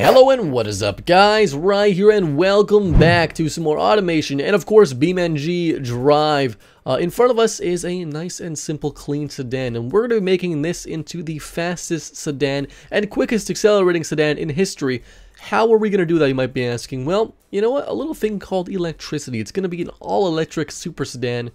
Hello and what is up guys, right here and welcome back to some more automation and of course BeamNG Drive. Uh, in front of us is a nice and simple clean sedan and we're going to be making this into the fastest sedan and quickest accelerating sedan in history. How are we going to do that you might be asking? Well, you know what, a little thing called electricity. It's going to be an all electric super sedan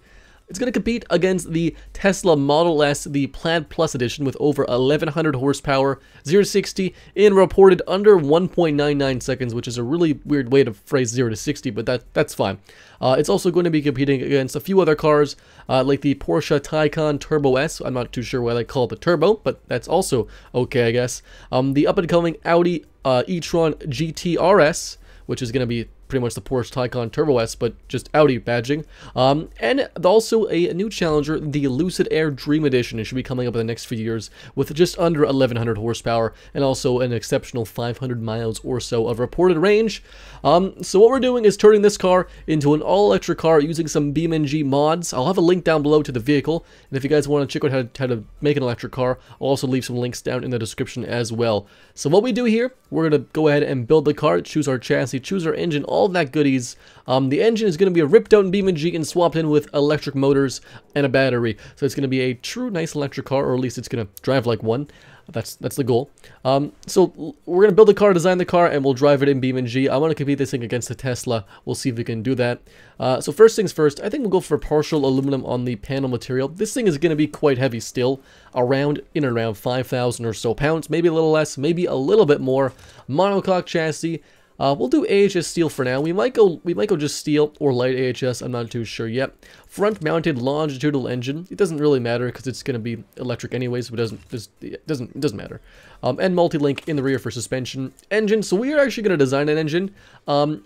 it's going to compete against the Tesla Model S, the Plaid Plus edition with over 1100 horsepower, 0 to 60 in reported under 1.99 seconds, which is a really weird way to phrase 0 to 60, but that that's fine. Uh, it's also going to be competing against a few other cars, uh, like the Porsche Taycan Turbo S. I'm not too sure why they call it the Turbo, but that's also okay, I guess. Um, the up-and-coming Audi uh, e-tron GT RS, which is going to be pretty much the Porsche Taycan Turbo S, but just Audi badging. Um, and also a new challenger, the Lucid Air Dream Edition. It should be coming up in the next few years with just under 1100 horsepower and also an exceptional 500 miles or so of reported range. Um, so what we're doing is turning this car into an all-electric car using some BeamNG mods. I'll have a link down below to the vehicle, and if you guys want to check out how to, how to make an electric car, I'll also leave some links down in the description as well. So what we do here, we're going to go ahead and build the car, choose our chassis, choose our engine, all that goodies. Um, the engine is going to be a ripped out BeamNG and swapped in with electric motors and a battery. So it's going to be a true nice electric car, or at least it's going to drive like one. That's that's the goal. Um, so we're going to build the car, design the car, and we'll drive it in BeamNG. I want to compete this thing against the Tesla. We'll see if we can do that. Uh, so first things first, I think we'll go for partial aluminum on the panel material. This thing is going to be quite heavy still, around in and around 5,000 or so pounds, maybe a little less, maybe a little bit more. Monocoque chassis, uh, we'll do AHS steel for now. We might go we might go just steel or light AHS. I'm not too sure yet. Front mounted longitudinal engine. It doesn't really matter because it's going to be electric anyways. But it doesn't it doesn't it doesn't matter. Um, and multi-link in the rear for suspension. Engine. So we are actually going to design an engine um,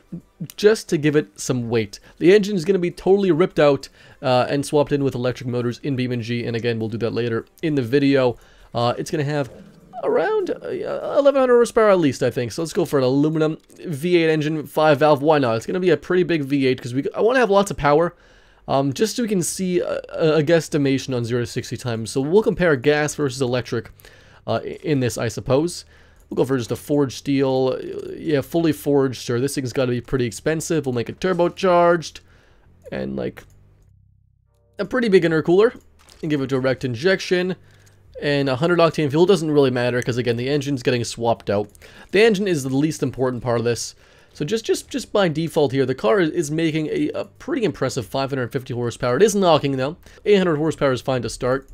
just to give it some weight. The engine is going to be totally ripped out uh, and swapped in with electric motors in BeamNG. And again, we'll do that later in the video. Uh, it's going to have around uh, 1100 horsepower at least, I think. So let's go for an aluminum V8 engine, 5 valve. Why not? It's going to be a pretty big V8 because we I want to have lots of power. Um, just so we can see a, a, guesstimation on 0 to 60 times. So we'll compare gas versus electric uh, in this, I suppose. We'll go for just a forged steel. Yeah, fully forged, sure. This thing's got to be pretty expensive. We'll make it turbocharged. And, like, a pretty big intercooler. And give it direct injection and 100 octane fuel doesn't really matter because again the engine's getting swapped out. The engine is the least important part of this. So just just just by default here, the car is making a, a pretty impressive 550 horsepower. It is knocking though. 800 horsepower is fine to start.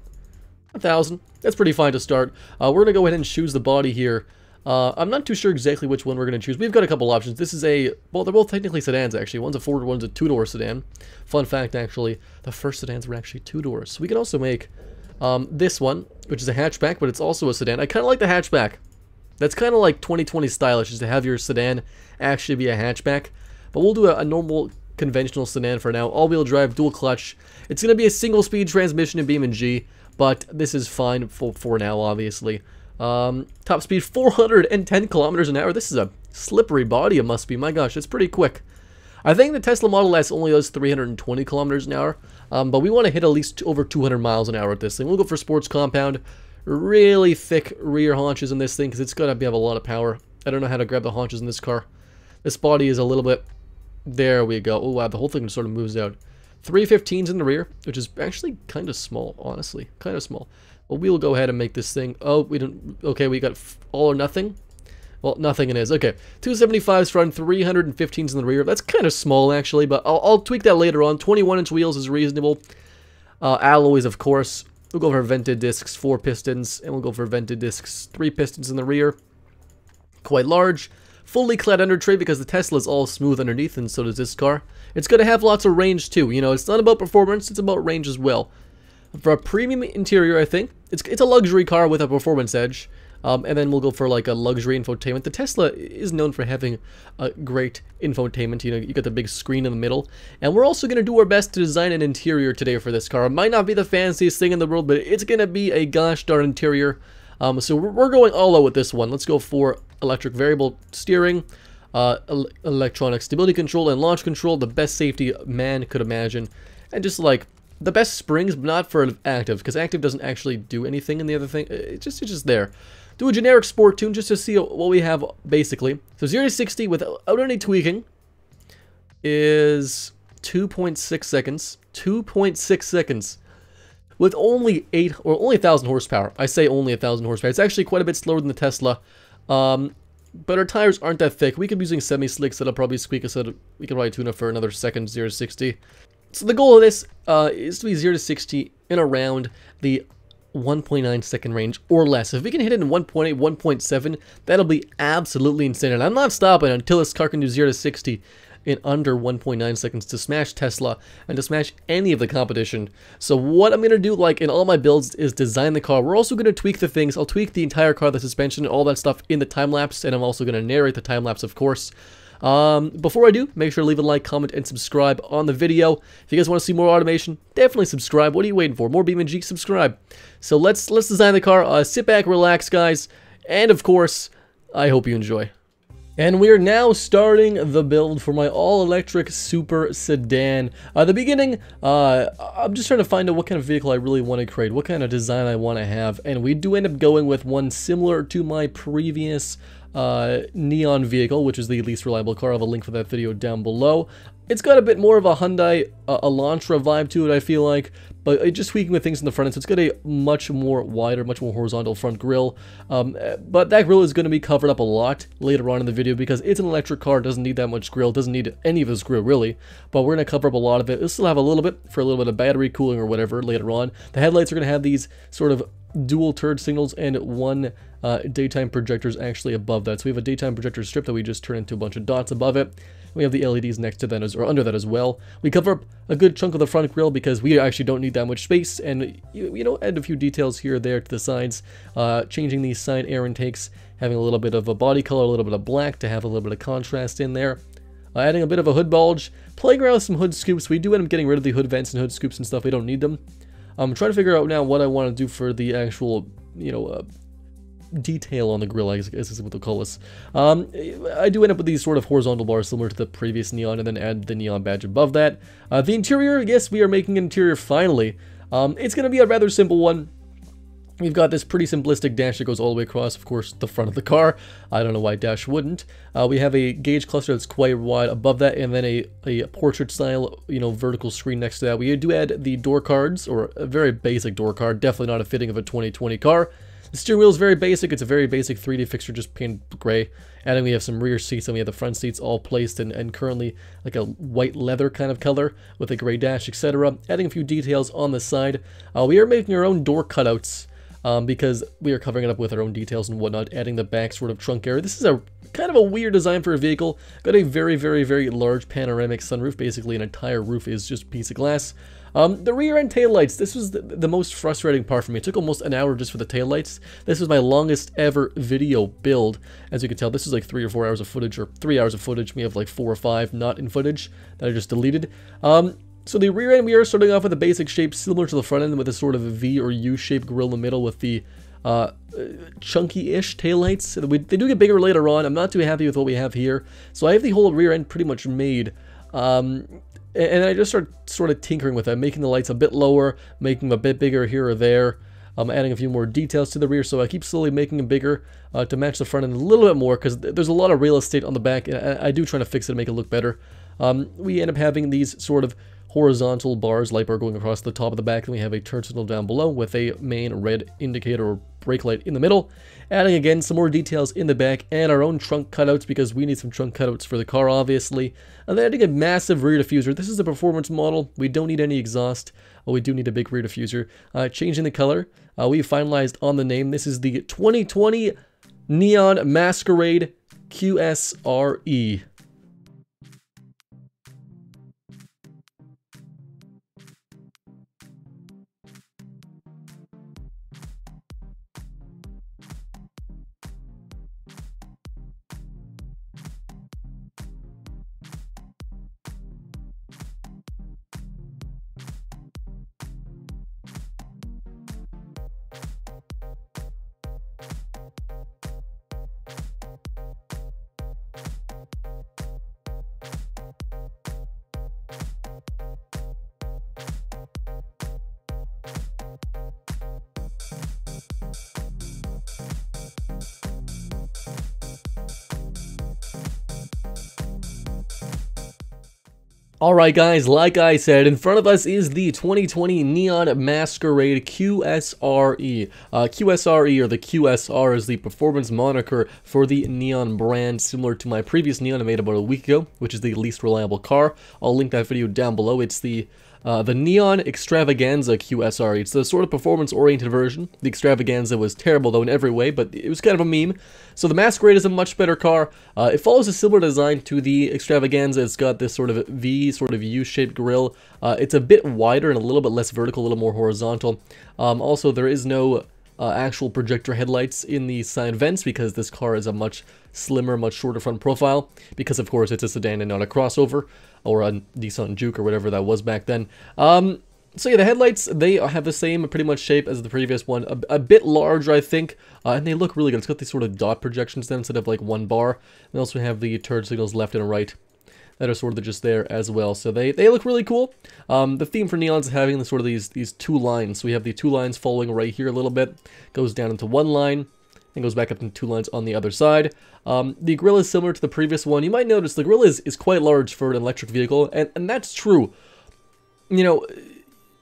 1000, that's pretty fine to start. Uh, we're going to go ahead and choose the body here. Uh, I'm not too sure exactly which one we're going to choose. We've got a couple options. This is a, well, they're both technically sedans, actually. One's a four-door, one's a two-door sedan. Fun fact, actually, the first sedans were actually two doors. So we can also make um, this one, which is a hatchback, but it's also a sedan. I kind of like the hatchback. That's kind of like 2020 stylish, is to have your sedan actually be a hatchback. But we'll do a, a normal conventional sedan for now. All-wheel drive, dual clutch. It's going to be a single-speed transmission in BeamNG, but this is fine for, for now, obviously. Um, top speed 410 kilometers an hour. This is a slippery body, it must be. My gosh, it's pretty quick. I think the Tesla Model S only does 320 kilometers an hour, um, but we want to hit at least over 200 miles an hour with this thing. We'll go for sports compound. Really thick rear haunches in this thing because it's going to have a lot of power. I don't know how to grab the haunches in this car. This body is a little bit... There we go. Oh, wow, the whole thing sort of moves out. 315s in the rear, which is actually kind of small, honestly. Kind of small. But we'll go ahead and make this thing... Oh, we don't... Okay, we got all or nothing. Well, nothing it is. Okay, 275s front, 315s in the rear. That's kind of small, actually, but I'll, I'll tweak that later on. 21-inch wheels is reasonable. Uh, alloys, of course. We'll go for vented discs, four pistons, and we'll go for vented discs, three pistons in the rear. Quite large. Fully clad under tray because the Tesla is all smooth underneath, and so does this car. It's going to have lots of range, too. You know, it's not about performance, it's about range as well. For a premium interior, I think, it's, it's a luxury car with a performance edge. Um, and then we'll go for like a luxury infotainment. The Tesla is known for having a great infotainment. You know, you got the big screen in the middle. And we're also going to do our best to design an interior today for this car. It might not be the fanciest thing in the world, but it's going to be a gosh darn interior. Um, so we're going all out with this one. Let's go for electric variable steering. Uh, electronic stability control and launch control, the best safety man could imagine. And just like the best springs, but not for active, because active doesn't actually do anything in the other thing. It's just, it's just there. do a generic sport tune just to see what we have basically. So 0 to 60 without any tweaking is 2.6 seconds. 2.6 seconds with only 8 or only 1000 horsepower. I say only 1000 horsepower. It's actually quite a bit slower than the Tesla. Um, but our tires aren't that thick. We could be using semi-slicks that'll probably squeak us out. We could probably tune up for another second 0 to 60. So the goal of this uh, is to be 0 to 60 in around the 1.9 second range or less. If we can hit it in 1.8, 1.7, that'll be absolutely insane. And I'm not stopping until this car can do 0 to 60 in under 1.9 seconds to smash Tesla and to smash any of the competition. So what I'm going to do, like in all my builds, is design the car. We're also going to tweak the things. I'll tweak the entire car, the suspension, and all that stuff in the time-lapse, and I'm also going to narrate the time-lapse, of course. Um, before I do, make sure to leave a like, comment, and subscribe on the video. If you guys want to see more automation, definitely subscribe. What are you waiting for? More BeamNG, subscribe. So let's let's design the car. Uh, sit back, relax, guys, and of course, I hope you enjoy. And we are now starting the build for my all-electric super sedan. Uh, the beginning, uh, I'm just trying to find out what kind of vehicle I really want to create, what kind of design I want to have, and we do end up going with one similar to my previous uh, Neon vehicle, which is the least reliable car. I'll have a link for that video down below. It's got a bit more of a Hyundai uh, Elantra vibe to it, I feel like, but just tweaking with things in the front end, so it's got a much more wider, much more horizontal front grille. Um, but that grille is going to be covered up a lot later on in the video because it's an electric car, doesn't need that much grille, doesn't need any of this grille really, but we're going to cover up a lot of it. It'll still have a little bit for a little bit of battery cooling or whatever later on. The headlights are going to have these sort of dual turd signals and one uh, daytime projectors actually above that. So we have a daytime projector strip that we just turn into a bunch of dots above it. We have the LEDs next to that as, or under that as well. We cover up a good chunk of the front grille because we actually don't need that much space and, you, you know, add a few details here or there to the sides. Uh, changing these side air intakes, having a little bit of a body color, a little bit of black to have a little bit of contrast in there. Uh, adding a bit of a hood bulge, playing around with some hood scoops. We do end up getting rid of the hood vents and hood scoops and stuff. We don't need them. I'm trying to figure out now what I want to do for the actual, you know, uh, detail on the grill, I guess is what they'll call this. Um, I do end up with these sort of horizontal bars similar to the previous Neon and then add the Neon badge above that. Uh, the interior, yes, we are making an interior finally. Um, it's going to be a rather simple one. We've got this pretty simplistic dash that goes all the way across, of course, the front of the car. I don't know why dash wouldn't. Uh, we have a gauge cluster that's quite wide above that, and then a, a portrait style, you know, vertical screen next to that. We do add the door cards, or a very basic door card, definitely not a fitting of a 2020 car. The steering wheel is very basic. It's a very basic 3D fixture, just painted gray. And then we have some rear seats, and we have the front seats all placed in, and currently like a white leather kind of color with a gray dash, etc. Adding a few details on the side. Uh, we are making our own door cutouts um, because we are covering it up with our own details and whatnot, adding the back sort of trunk area. This is a kind of a weird design for a vehicle. Got a very, very, very large panoramic sunroof. Basically, an entire roof is just a piece of glass. Um, the rear end taillights, this was the, the, most frustrating part for me. It took almost an hour just for the taillights. This was my longest ever video build. As you can tell, this is like three or four hours of footage, or three hours of footage. We have like four or five not in footage that I just deleted. Um, so the rear end, we are starting off with a basic shape similar to the front end with a sort of a V or U-shaped grille in the middle with the uh, chunky-ish taillights. They do get bigger later on. I'm not too happy with what we have here. So I have the whole rear end pretty much made. Um, and I just start sort of tinkering with it, making the lights a bit lower, making them a bit bigger here or there. I'm adding a few more details to the rear, so I keep slowly making them bigger uh, to match the front end a little bit more, because there's a lot of real estate on the back, and I, I do try to fix it to make it look better. Um, we end up having these sort of horizontal bars, light bar going across the top of the back. and we have a turn signal down below with a main red indicator or brake light in the middle. Adding again some more details in the back and our own trunk cutouts because we need some trunk cutouts for the car obviously. And then adding a massive rear diffuser. This is a performance model. We don't need any exhaust. Well, we do need a big rear diffuser. Uh, changing the color. Uh, we finalized on the name. This is the 2020 Neon Masquerade QSRE. Alright guys, like I said, in front of us is the 2020 Neon Masquerade QSRE. Uh, QSRE, or the QSR, is the performance moniker for the Neon brand, similar to my previous Neon I made about a week ago, which is the least reliable car. I'll link that video down below. It's the uh, the Neon Extravaganza QSR. It's the sort of performance-oriented version. The Extravaganza was terrible, though, in every way, but it was kind of a meme. So the Masquerade is a much better car. Uh, it follows a similar design to the Extravaganza. It's got this sort of V, sort of U-shaped grille. Uh, it's a bit wider and a little bit less vertical, a little more horizontal. Um, also, there is no uh, actual projector headlights in the side vents because this car is a much slimmer, much shorter front profile because of course it's a sedan and not a crossover or a Nissan Juke or whatever that was back then. Um, so yeah, the headlights, they have the same pretty much shape as the previous one. A, a bit larger, I think, uh, and they look really good. It's got these sort of dot projections then instead of like one bar. They also have the turn signals left and right that are sort of just there as well. So they, they look really cool. Um, the theme for Neons is having the, sort of these, these two lines. So we have the two lines following right here a little bit, goes down into one line, and goes back up into two lines on the other side. Um, the grill is similar to the previous one. You might notice the grill is, is quite large for an electric vehicle, and, and that's true. You know,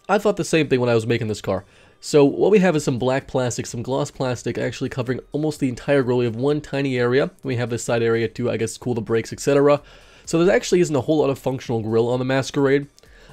I thought the same thing when I was making this car. So what we have is some black plastic, some gloss plastic actually covering almost the entire grill. We have one tiny area. We have this side area to, I guess, cool the brakes, etc. So there actually isn't a whole lot of functional grill on the Masquerade.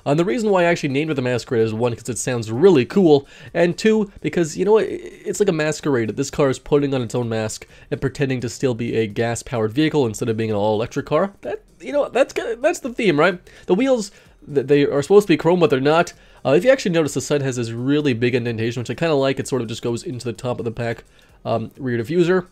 And the reason why I actually named it the Masquerade is one, because it sounds really cool, and two, because, you know what, it's like a masquerade. This car is putting on its own mask and pretending to still be a gas-powered vehicle instead of being an all-electric car. That, you know, that's that's the theme, right? The wheels, they are supposed to be chrome, but they're not. Uh, if you actually notice, the side has this really big indentation, which I kind of like. It sort of just goes into the top of the pack um, rear diffuser.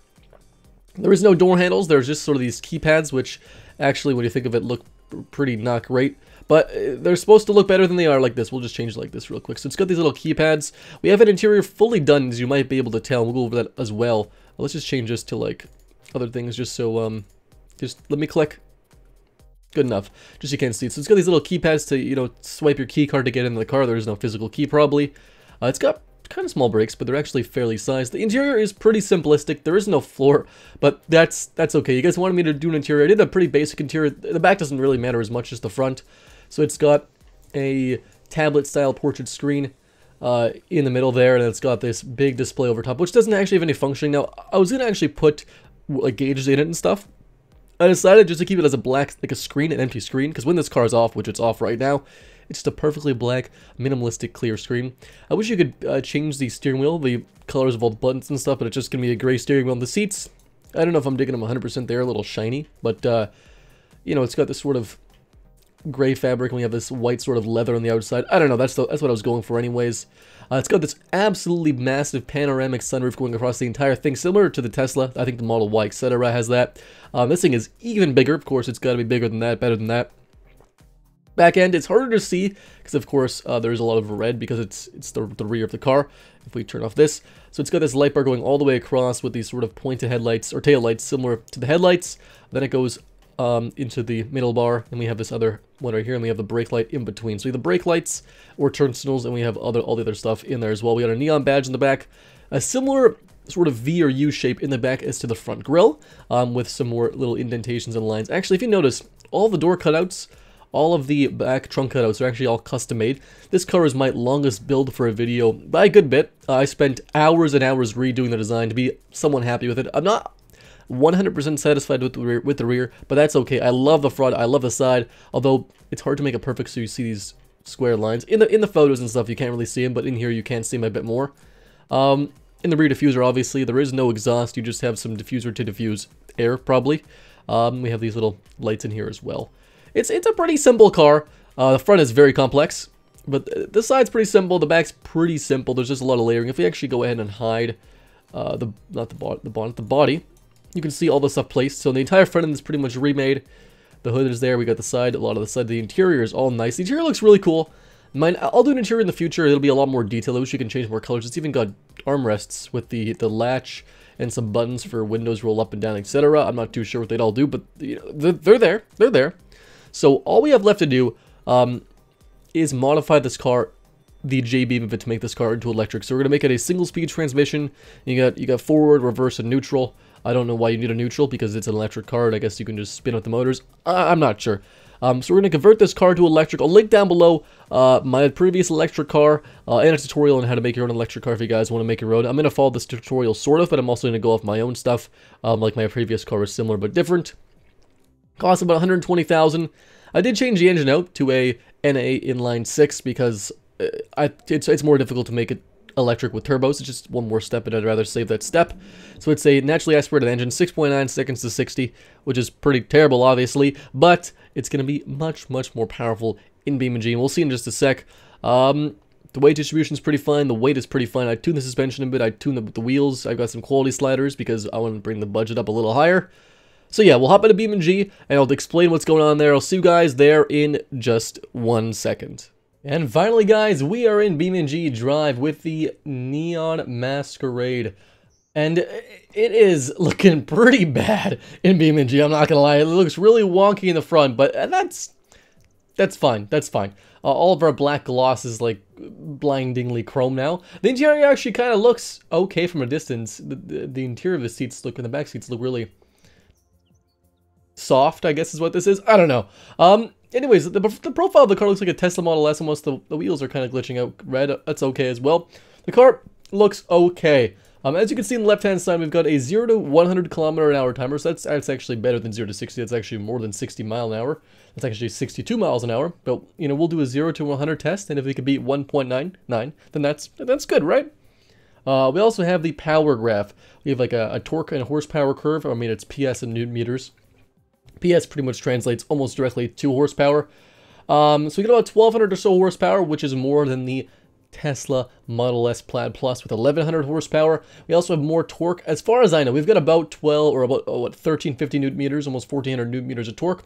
There is no door handles. There's just sort of these keypads, which actually, when you think of it, look pretty not great. But uh, they're supposed to look better than they are like this. We'll just change like this real quick. So it's got these little keypads. We have an interior fully done, as you might be able to tell. We'll go over that as well. Let's just change this to like other things just so, um, just let me click. Good enough. Just you can't see it. So it's got these little keypads to, you know, swipe your key card to get into the car. There's no physical key probably. Uh, it's got kind of small brakes, but they're actually fairly sized. The interior is pretty simplistic. There is no floor, but that's that's okay. You guys wanted me to do an interior. I did a pretty basic interior. The back doesn't really matter as much as the front. So it's got a tablet-style portrait screen uh, in the middle there, and it's got this big display over top, which doesn't actually have any functioning. Now, I was going to actually put like gauges in it and stuff. I decided just to keep it as a black, like a screen, an empty screen, because when this car is off, which it's off right now, it's just a perfectly black, minimalistic, clear screen. I wish you could uh, change the steering wheel, the colors of all the buttons and stuff, but it's just going to be a gray steering wheel. And the seats, I don't know if I'm digging them 100%. They're a little shiny, but, uh, you know, it's got this sort of gray fabric, and we have this white sort of leather on the outside. I don't know, that's, the, that's what I was going for anyways. Uh, it's got this absolutely massive panoramic sunroof going across the entire thing, similar to the Tesla. I think the Model Y, etc. has that. Um, this thing is even bigger. Of course, it's got to be bigger than that, better than that. Back end, it's harder to see because, of course, uh, there's a lot of red because it's it's the, the rear of the car. If we turn off this, so it's got this light bar going all the way across with these sort of pointed headlights or tail lights similar to the headlights. Then it goes um, into the middle bar, and we have this other one right here, and we have the brake light in between. So we have the brake lights or turn signals, and we have other all the other stuff in there as well. We got a neon badge in the back, a similar sort of V or U shape in the back as to the front grille, um, with some more little indentations and lines. Actually, if you notice, all the door cutouts, all of the back trunk cutouts are actually all custom made. This car is my longest build for a video by a good bit. Uh, I spent hours and hours redoing the design to be somewhat happy with it. I'm not 100% satisfied with the, rear, with the rear, but that's okay. I love the front, I love the side, although it's hard to make it perfect so you see these square lines. In the in the photos and stuff, you can't really see them, but in here you can see them a bit more. Um, in the rear diffuser, obviously, there is no exhaust. You just have some diffuser to diffuse air, probably. Um, we have these little lights in here as well. It's, it's a pretty simple car. Uh, the front is very complex, but the side's pretty simple. The back's pretty simple. There's just a lot of layering. If we actually go ahead and hide uh, the not the, bo the bonnet, the body, you can see all the stuff placed. So the entire front end is pretty much remade. The hood is there. We got the side, a lot of the side. The interior is all nice. The interior looks really cool. Mine, I'll do an interior in the future. It'll be a lot more detailed. I wish you can change more colors. It's even got armrests with the the latch and some buttons for windows roll up and down, etc. I'm not too sure what they'd all do, but you know, they're, they're there. They're there. So all we have left to do um, is modify this car the JB of it to make this car into electric. So we're gonna make it a single speed transmission. You got you got forward, reverse, and neutral. I don't know why you need a neutral because it's an electric car I guess you can just spin up the motors. I'm not sure. Um, so we're going to convert this car to electric. I'll link down below uh, my previous electric car uh, and a tutorial on how to make your own electric car if you guys want to make your own. I'm going to follow this tutorial sort of, but I'm also going to go off my own stuff. Um, like my previous car was similar but different. Cost about 120000 I did change the engine out to a NA inline 6 because uh, I, it's, it's more difficult to make it electric with turbos. It's just one more step, and I'd rather save that step. So it's a naturally aspirated engine, 6.9 seconds to 60, which is pretty terrible, obviously, but it's going to be much, much more powerful in BeamNG, and we'll see in just a sec. Um, the weight distribution is pretty fine. The weight is pretty fine. I tuned the suspension a bit. I tuned the, the wheels. I've got some quality sliders because I want to bring the budget up a little higher. So yeah, we'll hop into BeamNG, and I'll explain what's going on there. I'll see you guys there in just one second. And finally, guys, we are in BeamNG Drive with the Neon Masquerade. And it is looking pretty bad in BeamNG, I'm not gonna lie. It looks really wonky in the front, but that's that's fine, that's fine. Uh, all of our black gloss is like blindingly chrome now. The interior actually kind of looks okay from a distance. The, the, the, interior of the seats look, and the back seats look really soft, I guess is what this is. I don't know. Um, anyways, the, the profile of the car looks like a Tesla Model S almost. The, the wheels are kind of glitching out red. That's okay as well. The car looks okay. Um, as you can see on the left-hand side, we've got a 0 to 100 kilometer an hour timer, so that's, that's actually better than 0 to 60. That's actually more than 60 mile an hour. That's actually 62 miles an hour. But, you know, we'll do a 0 to 100 test, and if we can beat 1.99, then that's that's good, right? Uh, we also have the power graph. We have like a, a torque and horsepower curve. I mean, it's PS and newton meters. PS pretty much translates almost directly to horsepower. Um, so we get about 1200 or so horsepower, which is more than the Tesla Model S Plaid Plus with 1100 horsepower. We also have more torque. As far as I know, we've got about 12 or about oh, what 1350 newton meters, almost 1400 newton meters of torque,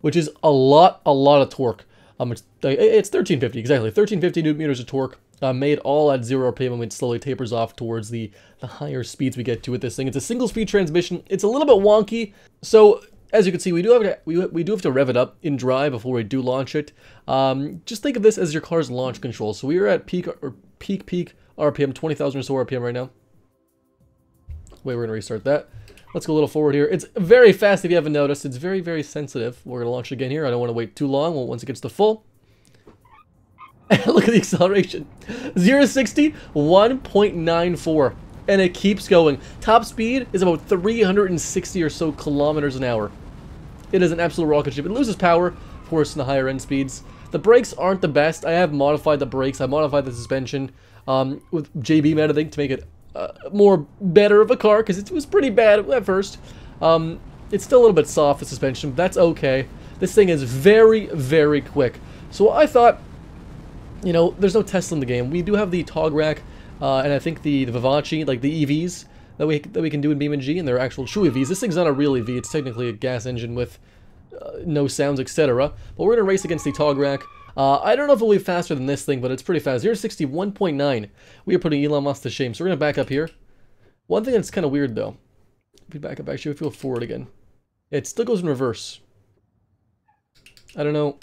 which is a lot, a lot of torque. Um, it's, it's 1350 exactly, 1350 newton meters of torque. Uh, made all at zero RPM and it slowly tapers off towards the, the higher speeds we get to with this thing. It's a single speed transmission. It's a little bit wonky. So as you can see, we do have to, we, we do have to rev it up in drive before we do launch it. Um, just think of this as your car's launch control. So we are at peak or peak peak RPM, 20,000 or so RPM right now. Wait, we're gonna restart that. Let's go a little forward here. It's very fast if you haven't noticed. It's very, very sensitive. We're gonna launch again here. I don't want to wait too long once it gets to full. Look at the acceleration. 0 to 60, 1.94. And it keeps going. Top speed is about 360 or so kilometers an hour. It is an absolute rocket ship. It loses power, of course, in the higher end speeds. The brakes aren't the best. I have modified the brakes. I modified the suspension um, with JB editing to make it uh, more better of a car because it was pretty bad at first. Um, it's still a little bit soft, the suspension, but that's okay. This thing is very, very quick. So I thought, you know, there's no Tesla in the game. We do have the Tograc, uh, and I think the, the Vivace, like the EVs, that we that we can do in BeamNG, and they're actual true EVs. This thing's not a real EV, it's technically a gas engine with uh, no sounds, etc. But we're going to race against the Tograc. Uh, I don't know if it'll be faster than this thing, but it's pretty fast. 0 60, 1.9. We are putting Elon Musk to shame, so we're going to back up here. One thing that's kind of weird, though. If we back up, actually, if we go forward again. It still goes in reverse. I don't know.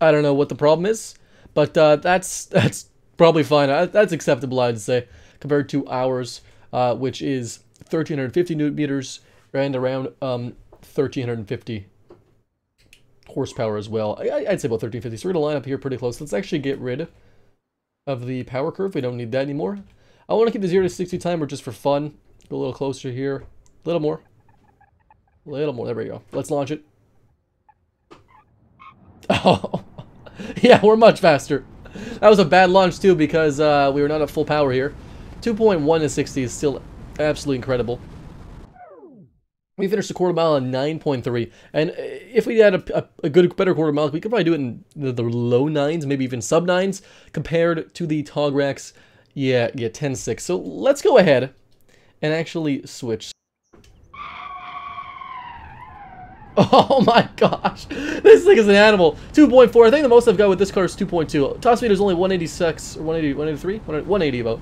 I don't know what the problem is, but uh, that's that's probably fine. That's acceptable, I'd say, compared to ours uh, which is 1350 newton meters and around um, 1350 horsepower as well. I, would say about 1350. So we're going to line up here pretty close. Let's actually get rid of the power curve. We don't need that anymore. I want to keep the 0 to 60 timer just for fun. Go a little closer here. A little more. A little more. There we go. Let's launch it. Oh, yeah, we're much faster. That was a bad launch too because uh, we were not at full power here. 2.1 to 60 is still absolutely incredible. We finished the quarter mile in 9.3, and uh, if we had a, a, a, good, better quarter mile, we could probably do it in the, the low nines, maybe even sub nines, compared to the Tograc's, yeah, yeah, 10.6. So let's go ahead and actually switch. Oh my gosh, this thing is an animal. 2.4, I think the most I've got with this car is 2.2. Top speed is only 186, or 180, 183? 180 about.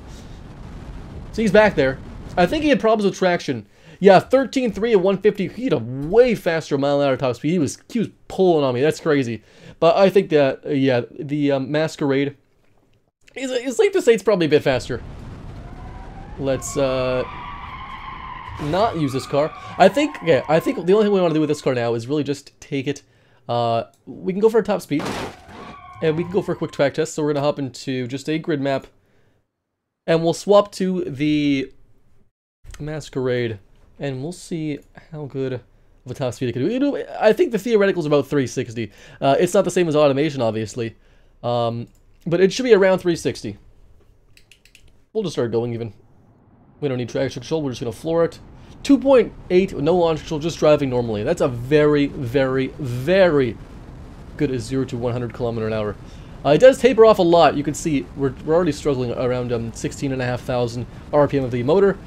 So he's back there. I think he had problems with traction. Yeah, 13.3 at 150. He had a way faster mile an hour top speed. He was he was pulling on me. That's crazy. But I think that uh, yeah, the um, Masquerade is it's safe to say it's probably a bit faster. Let's uh not use this car. I think okay, I think the only thing we want to do with this car now is really just take it Uh, we can go for a top speed. And we can go for a quick track test. So we're to hop into just a grid map. And we'll swap to the Masquerade. And we'll see how good of a top speed it can do. I think the theoretical is about 360. Uh, it's not the same as automation, obviously. Um, but it should be around 360. We'll just start going even. We don't need traction control. We're just going to floor it. 2.8, no launch control, just driving normally. That's a very, very, very good 0 to 100 kilometer an hour. Uh, it does taper off a lot. You can see we're, we're already struggling around um, 16,500 RPM of the motor.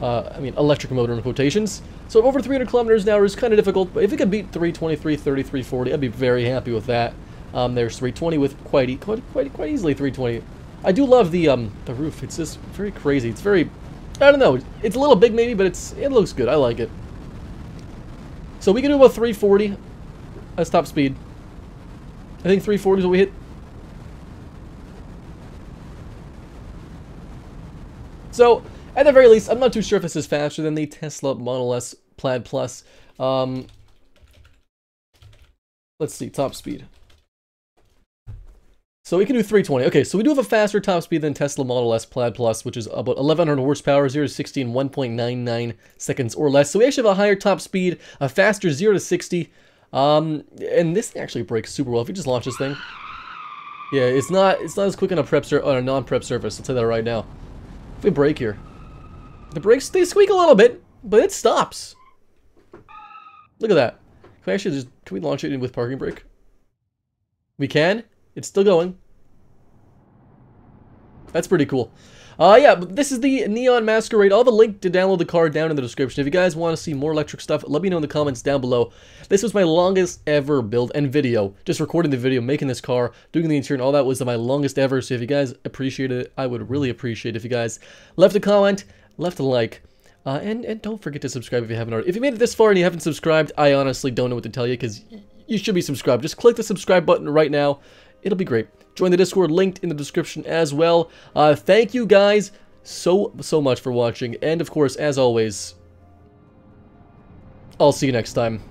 Uh, I mean, electric motor in quotations. So over 300 kilometers an hour is kind of difficult, but if it could beat 320, 330, 340, I'd be very happy with that. Um, there's 320 with quite, e quite, quite, quite easily 320. I do love the um, the roof. It's just very crazy. It's very I don't know. It's a little big maybe, but it's it looks good. I like it. So we can do about 340 as top speed. I think 340 is what we hit. So, at the very least, I'm not too sure if this is faster than the Tesla Model S Plaid Plus. Um, let's see, top speed. So we can do 320. Okay, so we do have a faster top speed than Tesla Model S Plaid Plus, which is about 1100 horsepower, 0 to 60 in 1.99 seconds or less. So we actually have a higher top speed, a faster 0 to 60. Um, and this thing actually brakes super well. If you just launch this thing, yeah, it's not it's not as quick on a prep on a non-prep surface. I'll tell you that right now. We brake here, the brakes they squeak a little bit, but it stops. Look at that. Can we actually just can we launch it in with parking brake? We can. It's still going. That's pretty cool. Uh, yeah, this is the Neon Masquerade. I'll have a link to download the car down in the description. If you guys want to see more electric stuff, let me know in the comments down below. This was my longest ever build and video. Just recording the video, making this car, doing the interior, and all that was my longest ever. So if you guys appreciate it, I would really appreciate if you guys left a comment, left a like, uh, and, and don't forget to subscribe if you haven't already. If you made it this far and you haven't subscribed, I honestly don't know what to tell you because you should be subscribed. Just click the subscribe button right now. It'll be great. Join the Discord linked in the description as well. Uh, thank you guys so, so much for watching. And of course, as always, I'll see you next time.